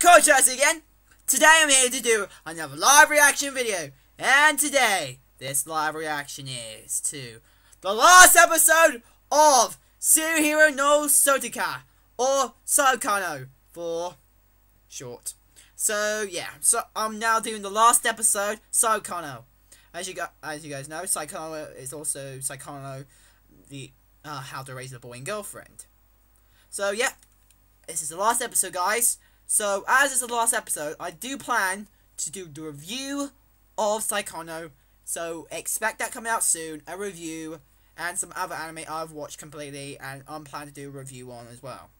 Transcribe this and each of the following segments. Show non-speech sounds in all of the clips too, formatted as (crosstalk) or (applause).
Coach Us again? Today I'm here to do another live reaction video. And today, this live reaction is to the last episode of Suihiro no Sotika, or Saekano for short. So yeah, so I'm now doing the last episode, Saekano. As you as you guys know, Saekano is also Saekano, the uh, How to Raise a Boring Girlfriend. So yeah, this is the last episode, guys. So as it's the last episode, I do plan to do the review of Saekano. So expect that coming out soon, a review, and some other anime I've watched completely, and I'm planning to do a review on as well.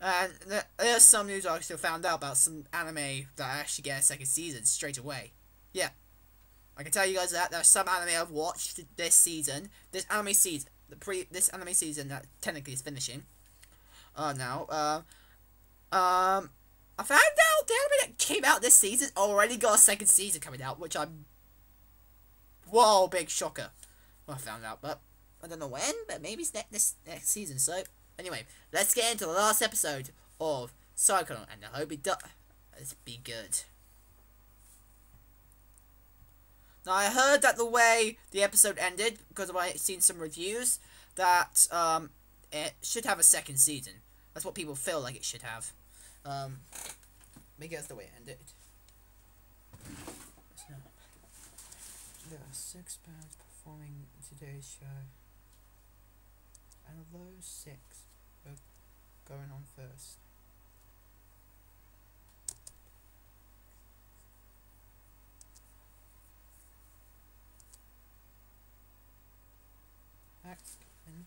And there's some news I still found out about some anime that I actually get a second season straight away. Yeah. I can tell you guys that there's some anime I've watched this season. This anime season, the pre, this anime season that technically is finishing. Uh, now, uh, um, I found out the anime that came out this season already got a second season coming out, which I'm, whoa, big shocker. Well, I found out, but I don't know when, but maybe it's next this next season. So, Anyway, let's get into the last episode of Cyclone, and I hope it does be good. Now, I heard that the way the episode ended, because I've seen some reviews, that um, it should have a second season. That's what people feel like it should have. Um, maybe that's the way it ended. There are six bands performing today's show. And of those six, are going on first. Asking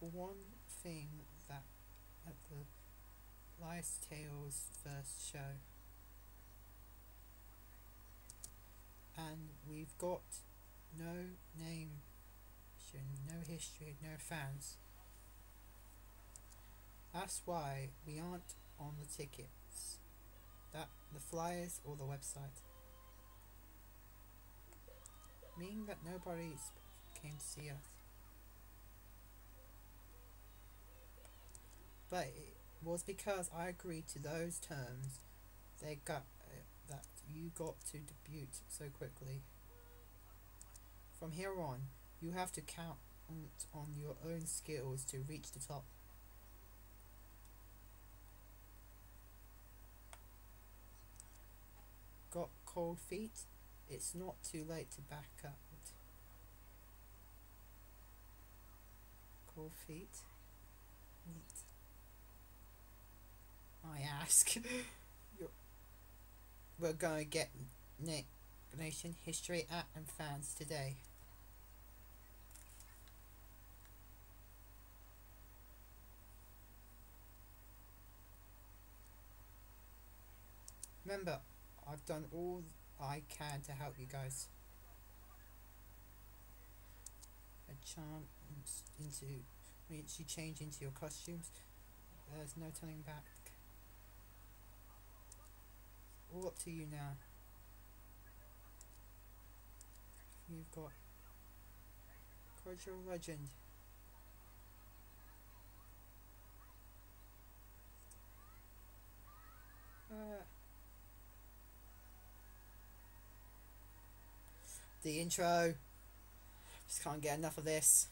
for one thing that at the Lice Tales first show. And we've got no name, no history, no fans. That's why we aren't on the tickets. That the flyers or the website. Meaning that nobody came to see us. But it was because I agreed to those terms they got uh, that you got to debut so quickly. From here on, you have to count on your own skills to reach the top. got cold feet, it's not too late to back up. Cold feet. Neat. I ask. (laughs) We're going to get Nation History at and fans today. Remember, I've done all I can to help you guys. A charm into once you change into your costumes, there's no turning back. All up to you now. You've got Cultural Legend. Uh, the intro. Just can't get enough of this.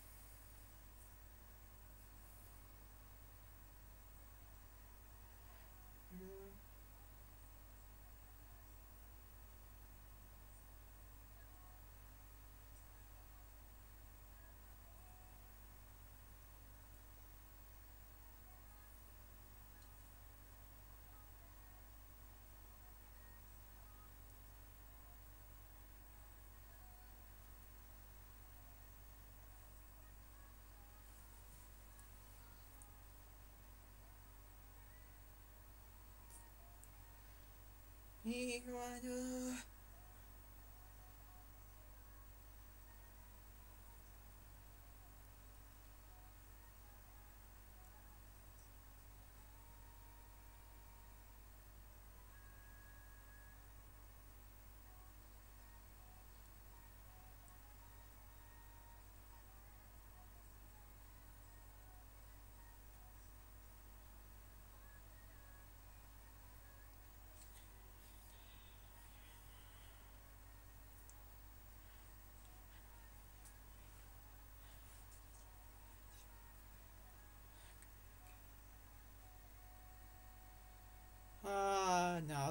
Iguana.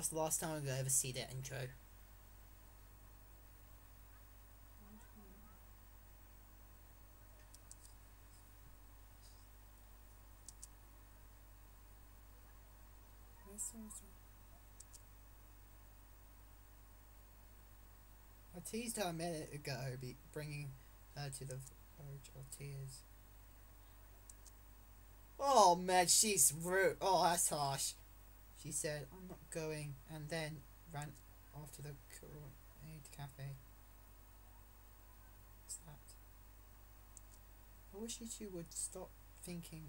Was the last time I ever see that intro. I teased her a minute ago, bringing her to the verge of tears. Oh man, she's rude. Oh, that's harsh. She said, I'm not going, and then ran off to the Aid Cafe. What's that? I wish you two would stop thinking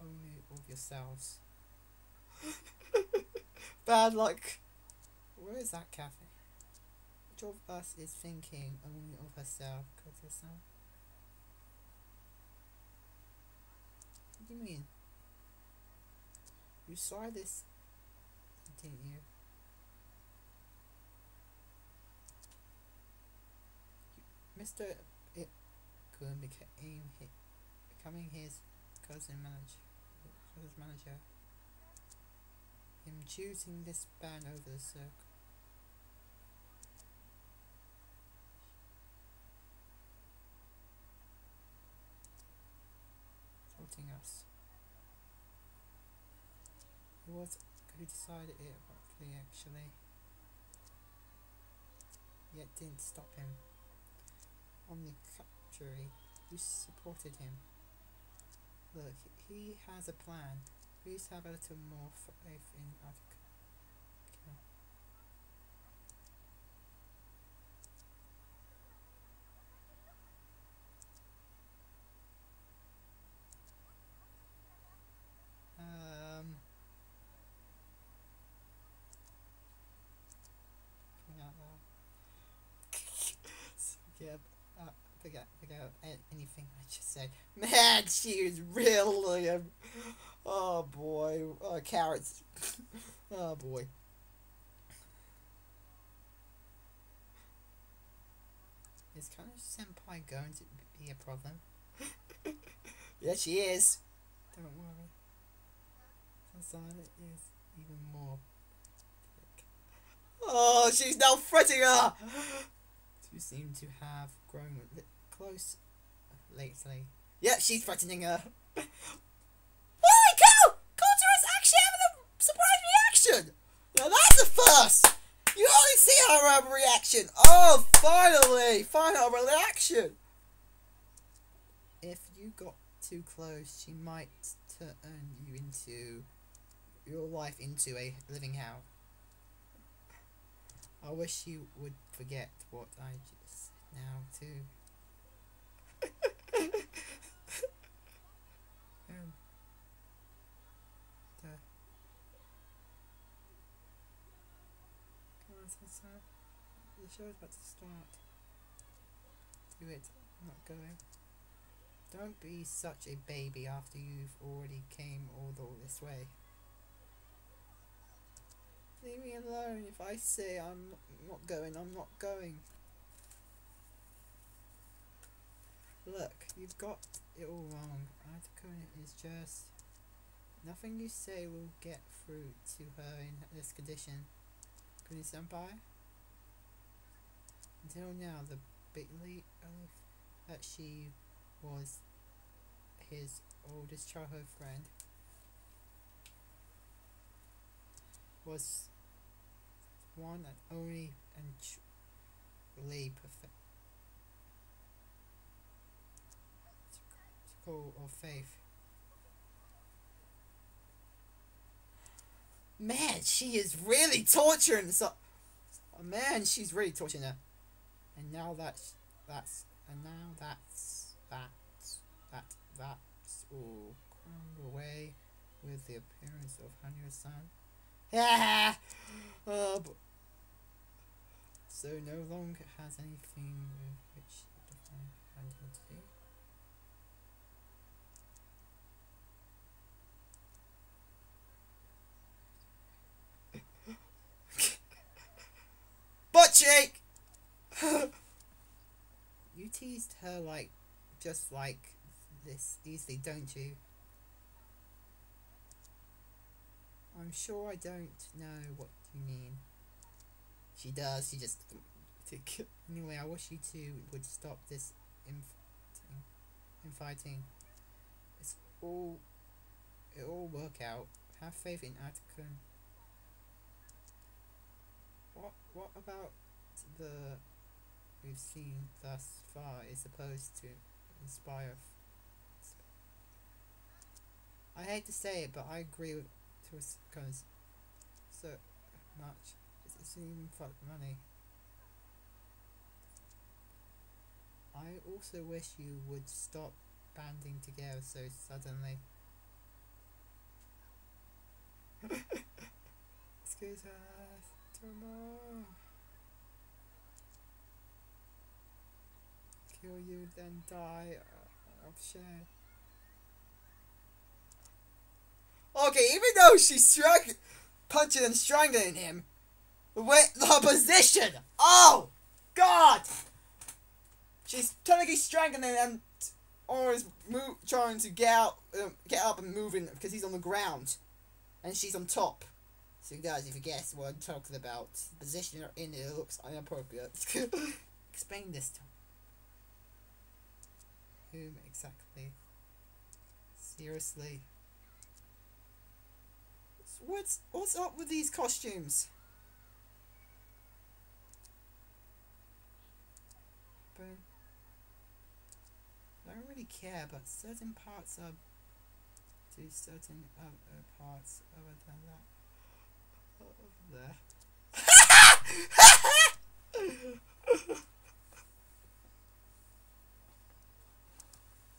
only of yourselves. (laughs) Bad luck. Where is that cafe? Which of us is thinking only of herself? Cause herself? What do you mean? You saw this, didn't you? Mr. Itcoon became becoming his cousin manager, cousin's manager. Him choosing this band over the circle. Sorting us. Who was who decided it abruptly actually? Yet didn't stop him. On the contrary, you supported him. Look, he has a plan. Please have a little more faith in Attica. Um. Coming out now. yeah, forget, forget anything I just said. Man, she is really. Um, oh boy, uh, carrots. (laughs) oh boy. Is Kana Senpai going to be a problem? (laughs) yes, she is. Don't worry. Fasana is even more. Oh, she's now fretting her! (gasps) Two seem to have grown close lately. Yeah, she's threatening her. Holy cow! Coulter is actually having a surprise reaction! Now that's a first! You only see her reaction! Oh, finally! Final reaction! If you got too close, she might turn you into your life into a living hell. I wish you would forget what I just said now too. The Come on. The about to start. Do it. I'm not going. Don't be such a baby after you've already came all this way. Leave me alone. If I say I'm not going, I'm not going. Look, you've got it all wrong. Atacona is just... Nothing you say will get through to her in this condition. Kuni Senpai? Until now, the big belief that she was his oldest childhood friend was one and only and truly perfect of faith. Man, she is really torturing so man, she's really torturing her. And now that's that's and now that's that that that's all crumbled away with the appearance of Hanyo's son. Yeah. Uh, so no longer has anything with which to define identity. Teased her like, just like this easily, don't you? I'm sure I don't know what you mean. She does. She just. (laughs) Anyway, I wish you two would stop this infighting. infighting. It's all. It'll all work out. Have faith in Atticus. What? What about the we've seen thus far is supposed to inspire? I hate to say it, but I agree with because so much. It's even for money. I also wish you would stop banding together so suddenly. (laughs) Excuse us, tomorrow. Kill you, then die uh, of shame. Okay, even though she's struck, punching and strangling him, with the position. Oh, God! She's technically strangling him and always move, trying to get out, um, get up and moving because he's on the ground, and she's on top. So guys, if you guess what I'm talking about, position in it looks inappropriate. (laughs) Explain this to whom exactly? Seriously. What's what's up with these costumes? But I don't really care, but certain parts are to certain other parts other than that. (gasps) Over there. (laughs)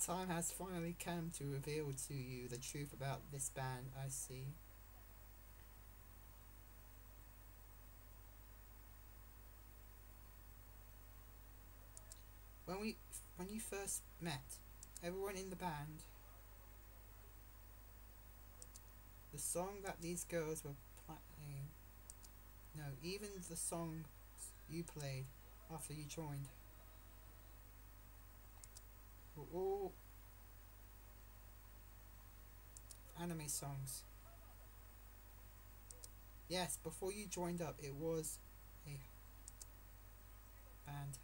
Time has finally come to reveal to you the truth about this band I see. When we when you first met, everyone in the band the song that these girls were playing no, even the song you played after you joined all anime songs. Yes, before you joined up, it was a band.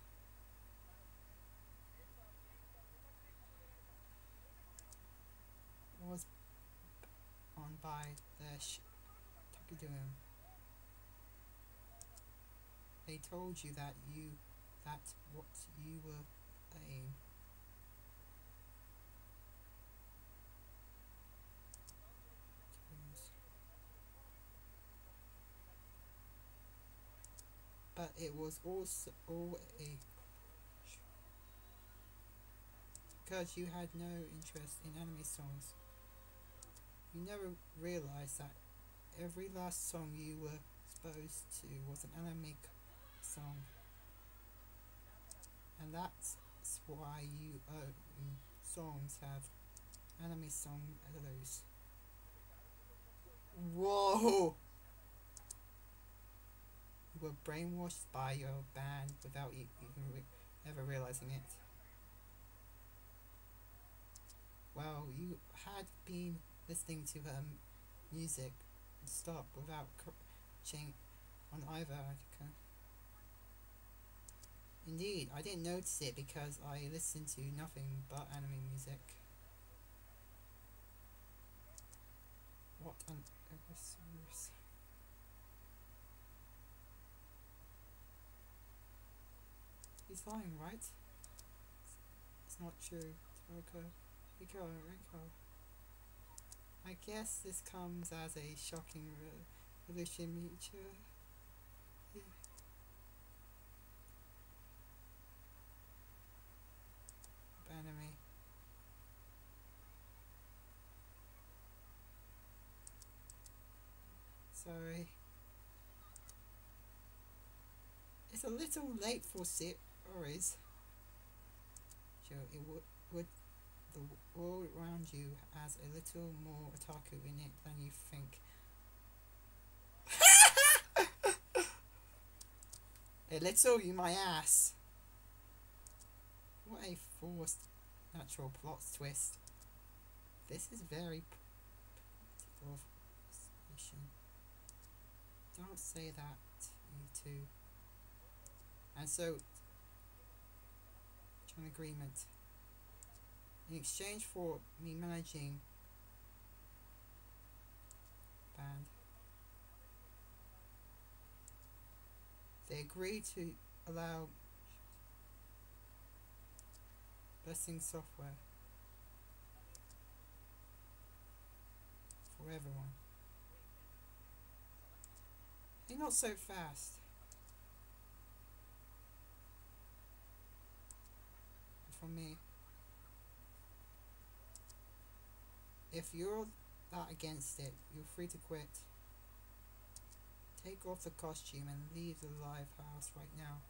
was on by the sh. They told you that you that what you were playing it was also a because you had no interest in anime songs. You never realized that every last song you were exposed to was an anime song. And that's why you own songs have anime song uh, those. Whoa! You were brainwashed by your band without even re ever realizing it. Well, you had been listening to her music stop without crouching on either article. Indeed, I didn't notice it because I listened to nothing but anime music. What on earth? He's lying, right? It's not true. It's Rico, Rico. I guess this comes as a shocking revolution. Anime. Sorry. It's a little late for series. Sure, it would would the world around you has a little more otaku in it than you think. (laughs) a little, you my ass. What a forced natural plot twist. This is very Don't say that, you two. And so, an agreement. In exchange for me managing band, they agreed to allow blessing software for everyone. You're not so fast. For me. If you're that against it, you're free to quit. Take off the costume and leave the live house right now.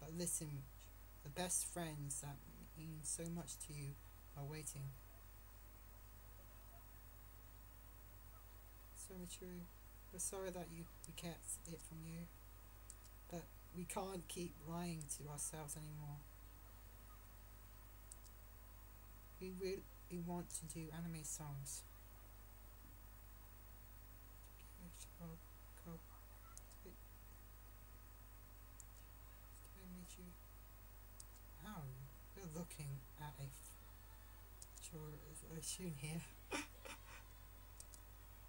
But listen, the best friends that mean so much to you are waiting. So true. We're sorry that you we kept it from you. We can't keep lying to ourselves anymore. We really want to do anime songs. Oh, you're looking at a tune here. (laughs)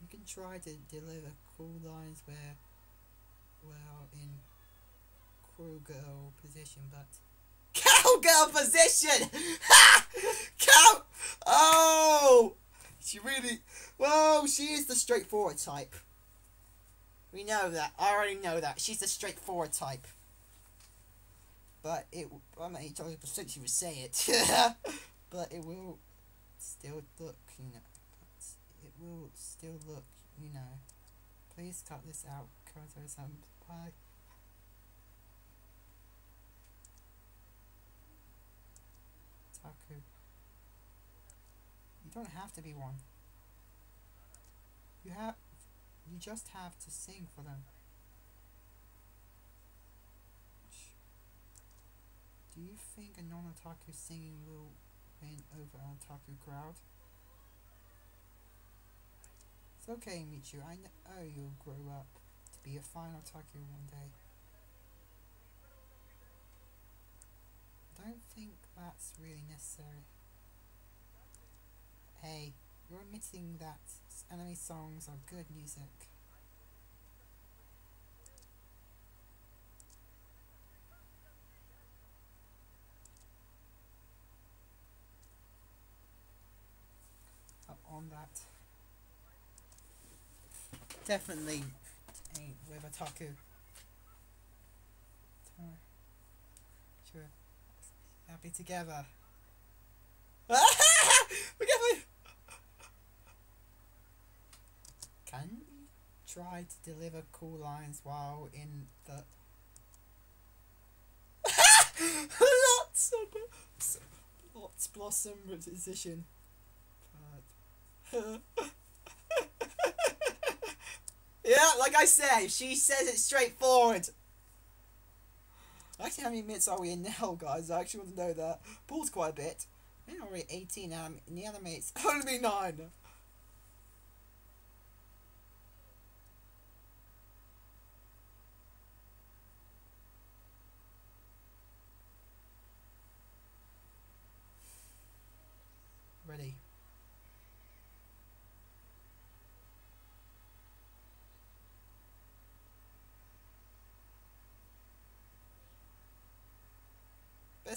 you can try to deliver cool lines where, well, in crew girl position, but cowgirl position. Ha! Cow. Oh, she really. Well, she is the straightforward type. We know that. I already know that. She's the straightforward type. But it. I mean, he potentially would say it. (laughs) but it will still look, you know. it will still look, you know. Please cut this out. Koto some. Bye. Taku. You don't have to be one. You have you just have to sing for them. Do you think a non-otaku singing will win over an otaku crowd? It's okay, Michu. I know oh, you'll grow up to be a fine otaku one day. don't think that's really necessary. Hey, you're admitting that anime songs are good music. On that. Definitely ain't with a taku. Sure. Happy together. (laughs) we get Can you try to deliver cool lines while in the (laughs) lots of lots blossom position? (laughs) yeah, like I said, she says it straightforward. Actually, how many minutes are we in now, guys? I actually want to know that. Paul's quite a bit. We're already 18 um, in the it's (laughs) only 9.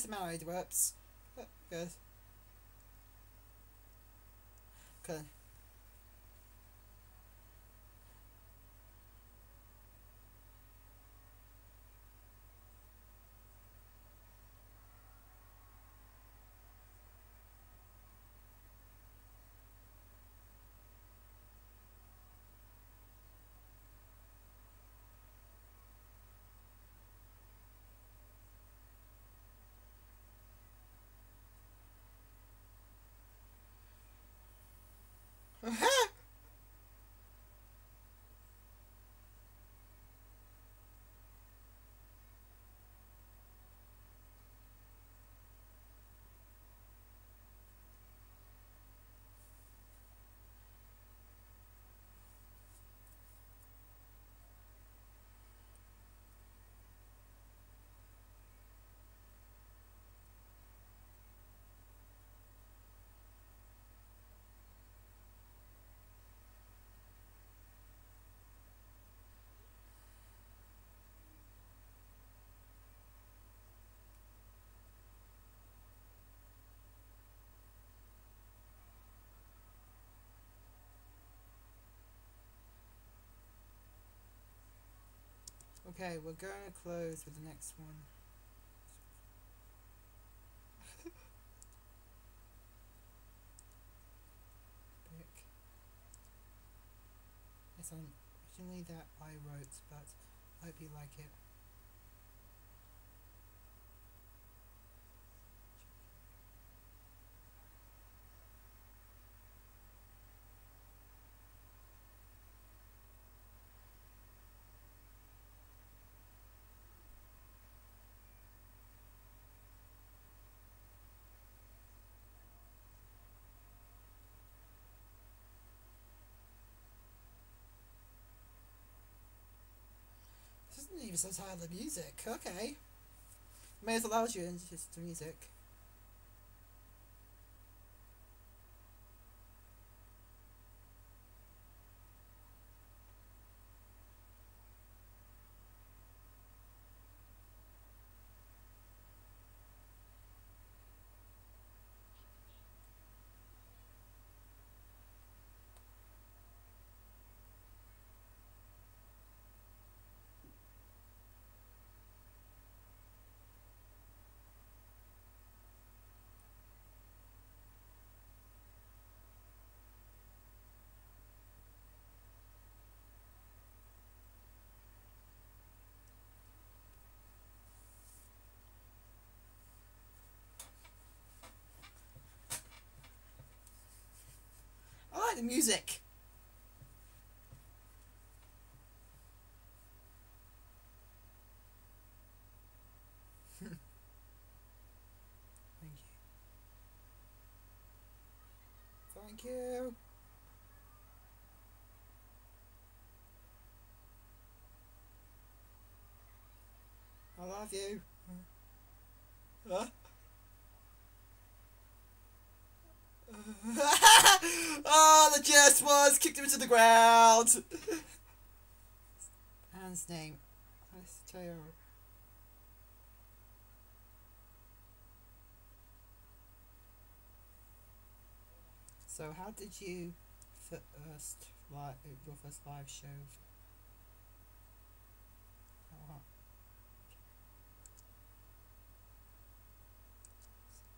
Best married whoops. Good. Okay. Okay, we're going to close with the next one. It's originally that I wrote, but I hope you like it. Even so tired of the music. Okay. May as well allow you into the music. The music. Thank you. Thank you. I love you. Huh? Oh, the jest was kicked him into the ground. Man's name. So, how did you first live your first live show?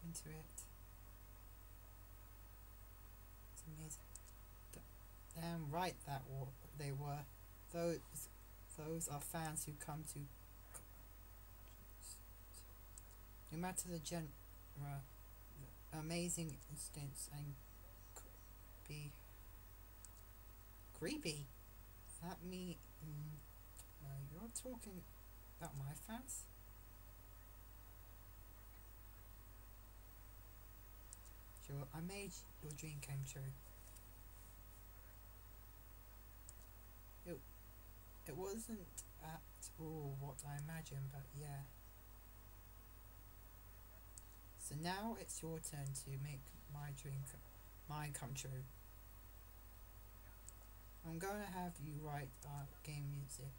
Into it. It's Damn right that they were. Those those are fans who come to. No matter the genre, the amazing instance and be creepy. That me? Mm, no, you're talking about my fans. Sure, I made your dream come true. It wasn't at all what I imagined, but yeah. So now it's your turn to make my dream mine come true. I'm to have you write uh, game music,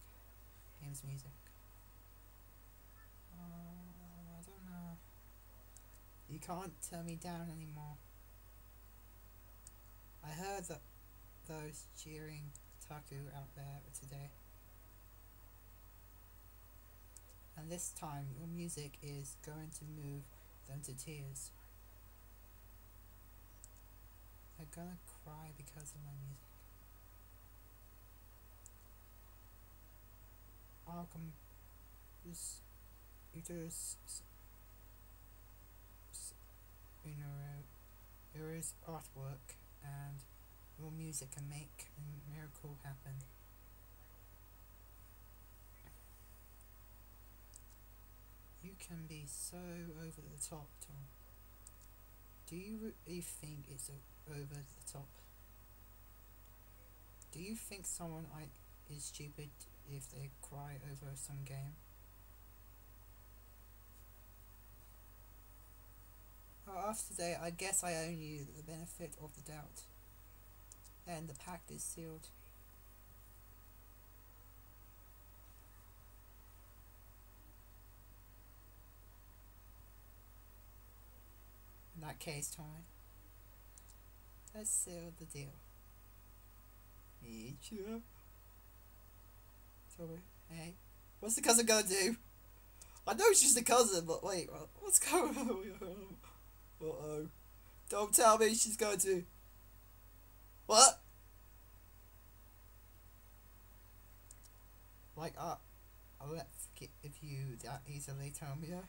games music. Uh, I don't know. You can't turn me down anymore. I heard that those cheering Taku out there today. And this time your music is going to move them to tears. They're gonna cry because of my music. I'll come. This. It is. You know, there is artwork, and your music can make a miracle happen. You can be so over the top, Tom. Do you really think it's over the top? Do you think someone I is stupid if they cry over some game? Well, after today, I guess I owe you the benefit of the doubt. And the pact is sealed. That case, time. let's seal the deal. Ichigo. Tommy, hey, What's the cousin gonna do? I know she's the cousin, but wait, what's going on? Uh oh. Don't tell me she's going to. What? Like, uh, I'll let if you that easily tell me that.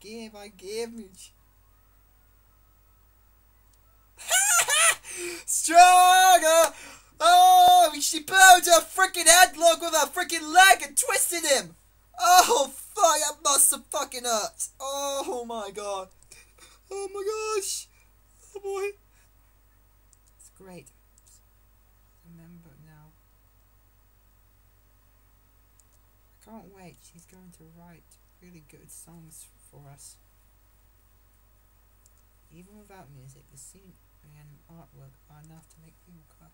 Give, I give me. (laughs) Stronger! Oh, she bowed her freaking headlock with her freaking leg and twisted him! Oh, fuck, that must have fucking hurt. Oh my god. Oh my gosh. Oh boy. It's great. Remember now. I can't wait. She's going to write really good songs for us. Even without music, the scene and artwork are enough to make people cry.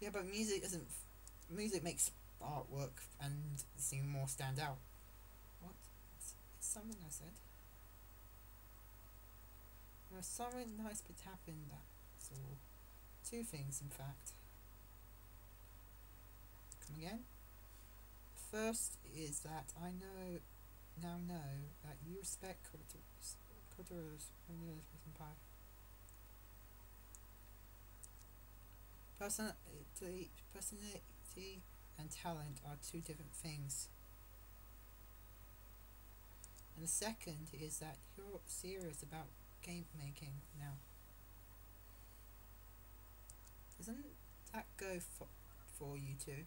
Yeah, but music isn't. Music makes artwork and seem more stand out. What? It's, something I said. There's something nice but happened that so two things in fact. Come again? First is that I know now know that you respect Kotaro's Empire. Personality, personality and talent are two different things. And the second is that you're serious about game making now. Doesn't that go for, for you too?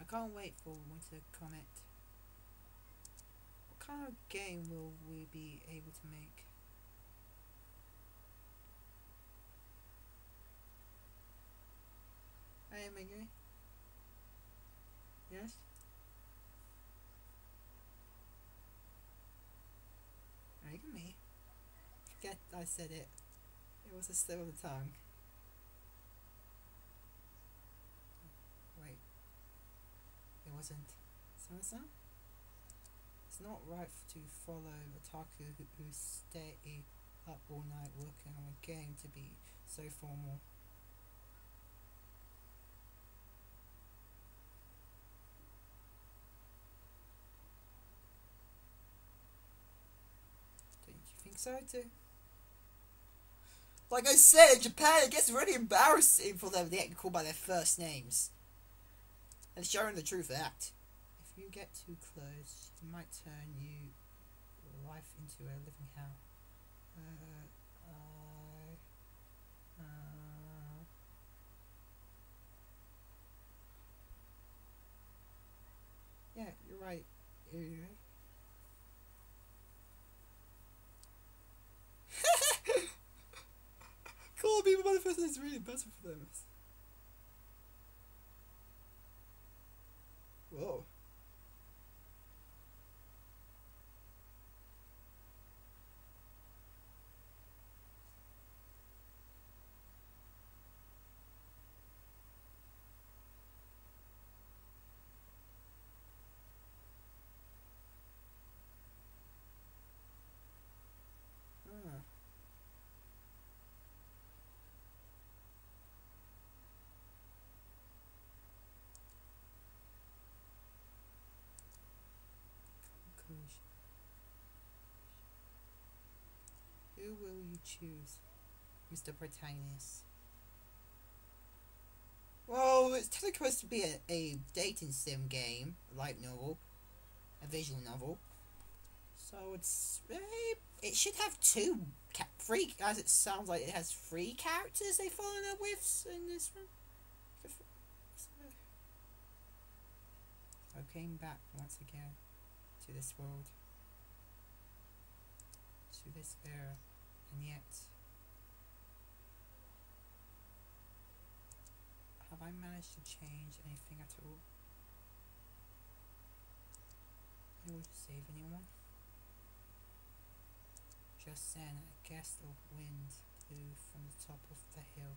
I can't wait for Winter Comiket. What kind of game will we be able to make? I am angry. Yes? Angry me? Forget I said it. It was a slip of the tongue. Wait. It wasn't. Sama-san? It's not right to follow otaku who, who stay up all night working on a game to be so formal. Don't you think so too. Like I said, in Japan, it gets really embarrassing for them to get called by their first names. And showing the truth of that if you get too close, it might turn you life into a living hell. Uh, uh, yeah, you're right. Call people by the first name is really better for them. Whoa. Who will you choose, Mr. Protagonist? Well, it's technically supposed to be a, a dating sim game, a light novel, a visual novel. So it's eh, it should have two, three, as it sounds like it has three characters they in love with in this one. I came back once again to this world, to this era. And yet, have I managed to change anything at all? Able to save anyone? Just then, a gust of wind blew from the top of the hill.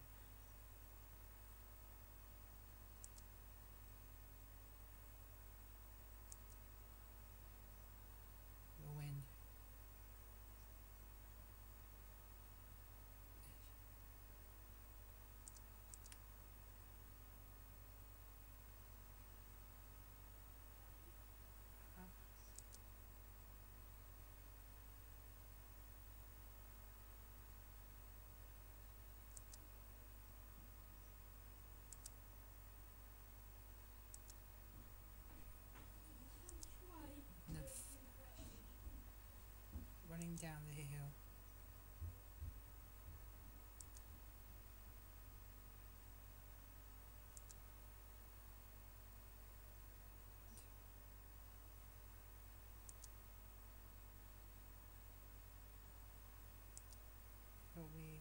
Going down the hill. we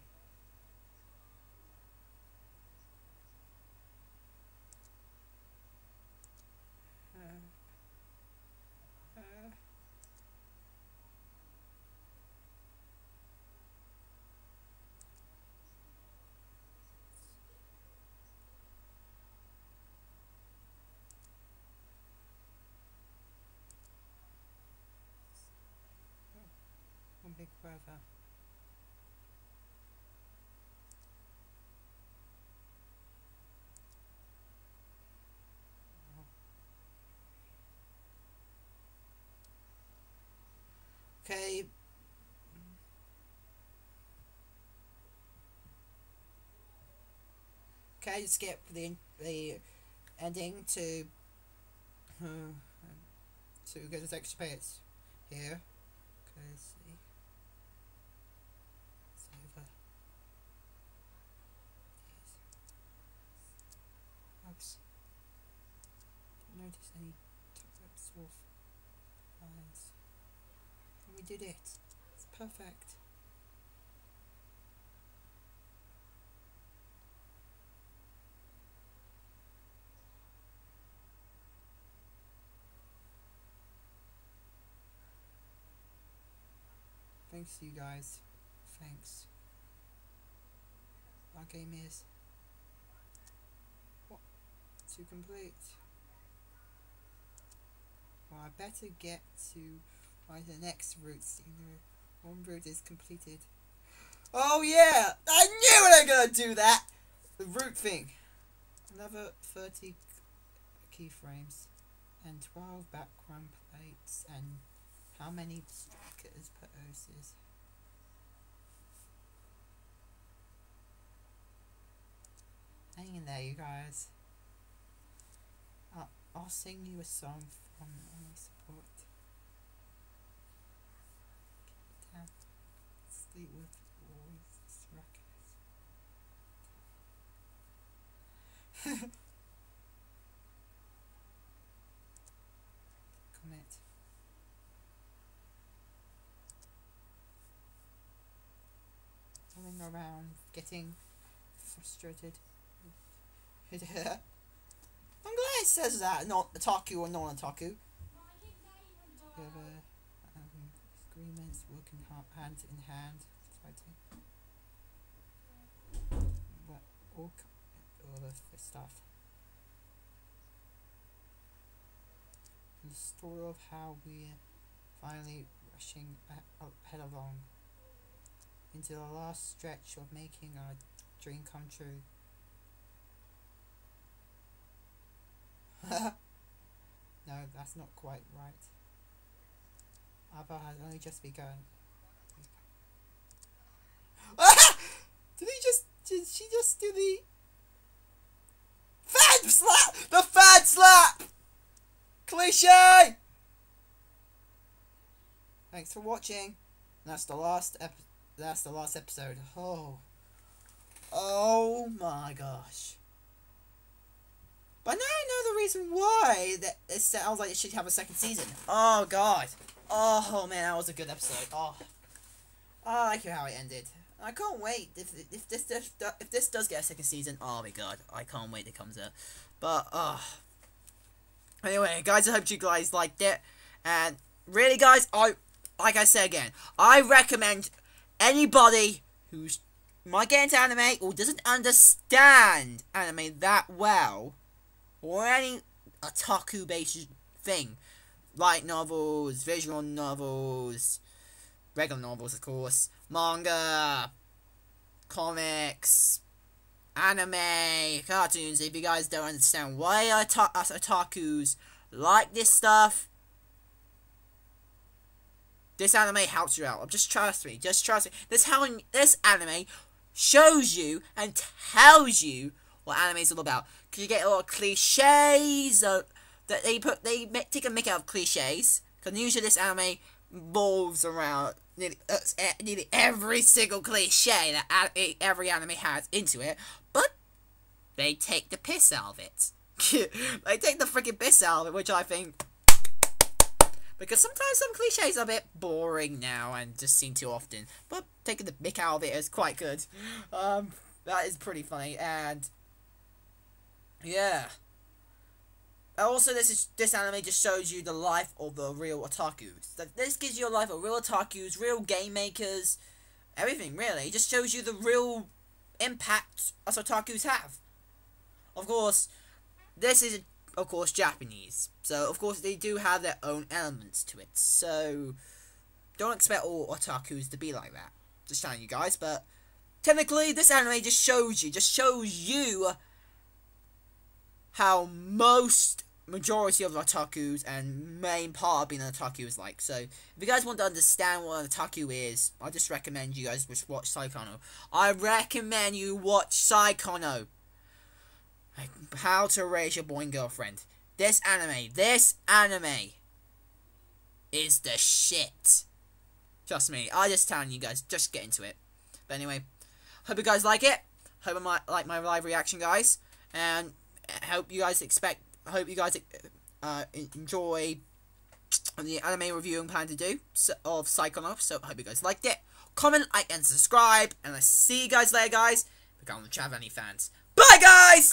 big brother. Okay. Okay, skip the the ending to uh, to get the extra page here. Okay, see. It's Oops. Didn't notice any top lines we did it. It's perfect. Thanks you guys. Thanks. Our game is what to complete. Well I better get to by the next route scenery. One route is completed. Oh yeah! I knew they were gonna do that! The route thing. Another 30 keyframes and 12 background plates and how many stickers per OSIS? Hang in there you guys. I'll, I'll sing you a song from support. complete with. Going (laughs) around, getting frustrated. (laughs) (laughs) I'm glad it says that, not otaku or non-otaku. Well, um, agreements working hand in hand but all, all the stuff. And the story of how we're finally rushing ahead along into the last stretch of making our dream come true (laughs) no that's not quite right Abba has uh, only just begun. (laughs) Did he just, did she just do the... Fad slap! The fad slap! Cliche! Thanks for watching. That's the last ep that's the last episode. Oh. Oh my gosh. But now I know the reason why that it sounds like it should have a second season. Oh god. Oh man, that was a good episode. Oh, I like how it ended. I can't wait if if this if, this does get a second season. Oh my god, I can't wait it comes out. But uh, anyway, guys, I hope you guys liked it. And really, guys, I like I said again, I recommend anybody who's might get into anime or doesn't understand anime that well, or any otaku based thing light novels, visual novels, regular novels, of course, manga, comics, anime, cartoons. If you guys don't understand why us otakus like this stuff, this anime helps you out. Just trust me. Just trust me. This how this anime shows you and tells you what anime is all about. Cause you get a lot of cliches, that they put they take a make out of cliches because usually this anime revolves around nearly, uh, nearly every single cliche that every anime has into it, but they take the piss out of it. (laughs) they take the freaking piss out of it, which I think because sometimes some cliches are a bit boring now and just seen too often. But taking the mick out of it is quite good. Um, that is pretty funny, and yeah. Also, this is this anime just shows you the life of the real otakus. This gives you a life of real otakus, real game makers, everything really. It just shows you the real impact us otakus have. Of course, this is of course Japanese, so of course they do have their own elements to it. So don't expect all otakus to be like that. Just telling you guys, but technically this anime just shows you, just shows you how most majority of the otakus and main part of being an otaku is like. So, if you guys want to understand what an otaku is, I just recommend you guys just watch Saekano. I recommend you watch Saekano. How to raise your Boring Girlfriend. This anime, this anime is the shit. Trust me, I just telling you guys, just get into it. But anyway, hope you guys like it. Hope I might like my live reaction, guys. And hope you guys expect. Hope you guys uh, enjoy the anime review I'm planning to do of Saekano. So I hope you guys liked it. Comment, like, and subscribe. And I see you guys later, guys. Become the Chavani fans. Bye, guys.